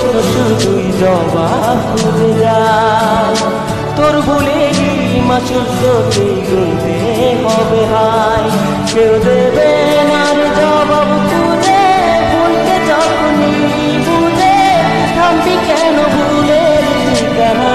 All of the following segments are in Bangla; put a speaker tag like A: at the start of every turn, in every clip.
A: প্রশ্ন শুধুই জবাব খুঁজে যাও তোর ভুলে মাসুল তোকে গুনতে হবে হাই কেউ দেবে না জবাব বুঝে। থামবি কেন ভুলে ঠিকানা?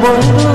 A: bonito